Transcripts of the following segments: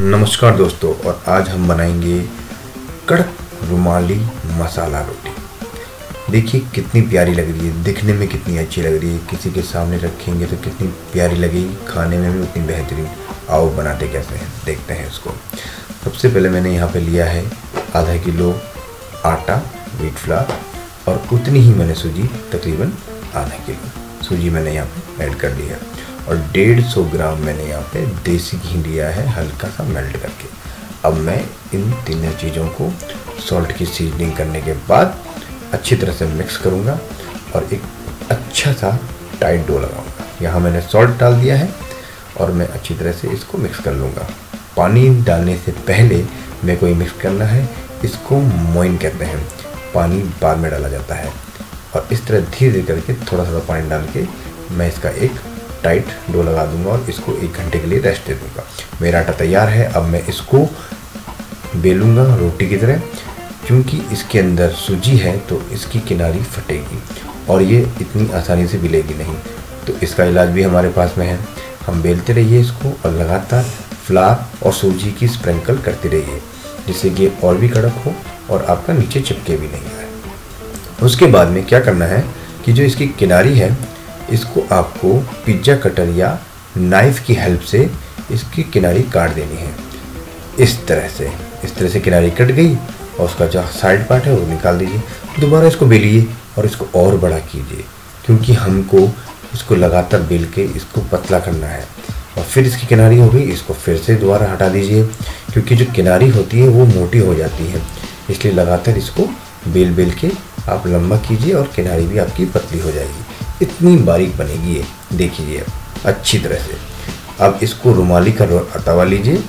नमस्कार दोस्तों, और आज हम बनाएँगे कड़क रुमाली मसाला रोटी। देखिए कितनी प्यारी लग रही है, दिखने में कितनी अच्छी लग रही है। किसी के सामने रखेंगे तो कितनी प्यारी लगेगी, खाने में भी उतनी बेहतरीन। आओ बनाते कैसे हैं, देखते हैं इसको। सबसे पहले मैंने यहाँ पे लिया है आधा किलो आटा व्हीट फ्लावर और उतनी ही मैंने सूजी, तकरीबन आधा किलो। सूजी मैंने यहाँ पे ऐड कर ली है। और डेढ़ सौ ग्राम मैंने यहाँ पे देसी घी लिया है, हल्का सा मेल्ट करके। अब मैं इन तीनों चीज़ों को सॉल्ट की सीजनिंग करने के बाद अच्छी तरह से मिक्स करूँगा और एक अच्छा सा टाइट डो लगाऊँगा। यहाँ मैंने सॉल्ट डाल दिया है और मैं अच्छी तरह से इसको मिक्स कर लूँगा। पानी डालने से पहले मेरे को ये मिक्स करना है, इसको मोइन कहते हैं। पानी बाद में डाला जाता है और इस तरह धीरे धीरे करके थोड़ा थोड़ा पानी डाल के मैं इसका एक टाइट डो लगा दूँगा और इसको एक घंटे के लिए रेस्ट दे दूँगा। मेरा आटा तैयार है, अब मैं इसको बेलूँगा रोटी की तरह। क्योंकि इसके अंदर सूजी है तो इसकी किनारी फटेगी और ये इतनी आसानी से बिलेगी नहीं। तो इसका इलाज भी हमारे पास में है। हम बेलते रहिए इसको और लगातार फ्लार और सूजी की स्प्रिंकल करते रहिए, जिससे कि और भी कड़क हो और आपका नीचे चिपके भी नहीं आए। उसके बाद में क्या करना है कि जो इसकी किनारी है इसको आपको पिज़्ज़ा कटर या नाइफ़ की हेल्प से इसकी किनारी काट देनी है। इस तरह से, इस तरह से किनारी कट गई और उसका जो साइड पार्ट है वो निकाल दीजिए। दोबारा इसको बेलिए और इसको और बड़ा कीजिए, क्योंकि हमको इसको लगातार बेल के इसको पतला करना है। और फिर इसकी किनारी हो गई, इसको फिर से दोबारा हटा दीजिए, क्योंकि जो किनारी होती है वो मोटी हो जाती है। इसलिए लगातार इसको बेल बेल के आप लंबा कीजिए और किनारी भी आपकी पतली हो जाएगी। इतनी बारीक बनेगी ये। देखिए अच्छी तरह से। अब इसको रुमाली का तवा लीजिए।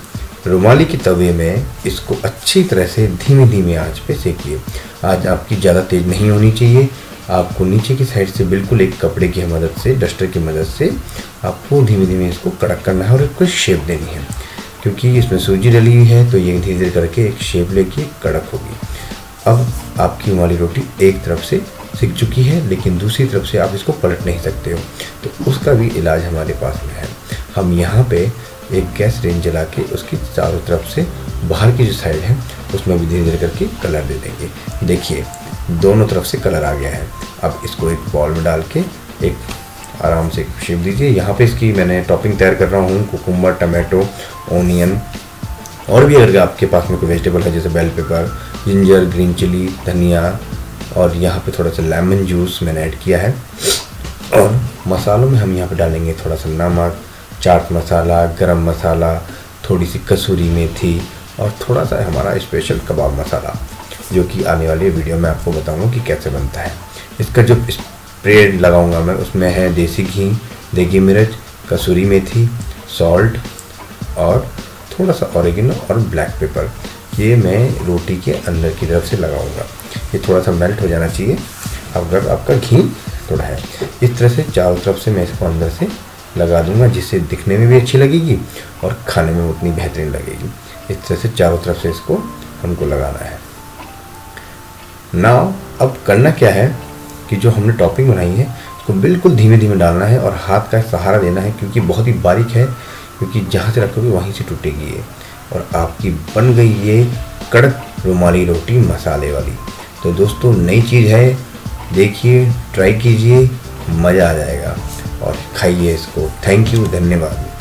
रुमाली के तवे में इसको अच्छी तरह से धीमे धीमे आँच पे सेकिए आज आपकी ज़्यादा तेज़ नहीं होनी चाहिए। आपको नीचे की साइड से बिल्कुल एक कपड़े की मदद से, डस्टर की मदद से आपको धीमे धीमे इसको कड़क करना है और इसको शेप देनी है। क्योंकि इसमें सूजी डली हुई है तो ये धीरे धीरे करके एक शेप लेके कड़क होगी। अब आपकी रुमाली रोटी एक तरफ़ से सीख चुकी है, लेकिन दूसरी तरफ़ से आप इसको पलट नहीं सकते हो। तो उसका भी इलाज हमारे पास में है। हम यहाँ पे एक गैस रेंज जला के उसकी चारों तरफ़ से बाहर की जो साइड है, उसमें भी धीरे धीरे करके कलर दे देंगे। देखिए, दोनों तरफ़ से कलर आ गया है। अब इसको एक बॉल में डाल के एक आराम से शेप दीजिए। यहाँ पे इसकी मैंने टॉपिंग तैयार कर रहा हूँ। कुकुम्बर, टमाटो, ओनियन और भी अगर आपके पास में कोई वेजिटेबल है, जैसे bell pepper, ginger, green chilli, धनिया और यहाँ पे थोड़ा सा लेमन जूस मैंने ऐड किया है। और मसालों में हम यहाँ पे डालेंगे थोड़ा सा नमक, चाट मसाला, गरम मसाला, थोड़ी सी कसूरी मेथी और थोड़ा सा हमारा स्पेशल कबाब मसाला, जो कि आने वाली वीडियो में आपको बताऊँगा कि कैसे बनता है। इसका जो स्प्रे लगाऊँगा मैं, उसमें है देसी घी, देगी मिर्च, कसूरी मेथी सॉल्ट और थोड़ा सा ऑरिगेनो और ब्लैक पेपर ये मैं रोटी के अंदर की तरफ़ से लगाऊँगा। ये थोड़ा सा मेल्ट हो जाना चाहिए। अगर आपका घी थोड़ा है, इस तरह से चारों तरफ़ से मैं इसको अंदर से लगा दूँगा, जिससे दिखने में भी अच्छी लगेगी और खाने में उतनी बेहतरीन लगेगी। इस तरह से चारों तरफ़ से इसको हमको लगाना है। ना अब करना क्या है कि जो हमने टॉपिंग बनाई है उसको बिल्कुल धीमे धीमे डालना है और हाथ का सहारा देना है, क्योंकि बहुत ही बारीक है, क्योंकि जहाँ से रखोगे वहीं से टूटेगी ये। और आपकी बन गई ये कड़क रुमाली रोटी मसाले वाली। तो दोस्तों, नई चीज़ है, देखिए, ट्राई कीजिए, मज़ा आ जाएगा। और खाइए इसको। थैंक यू, धन्यवाद।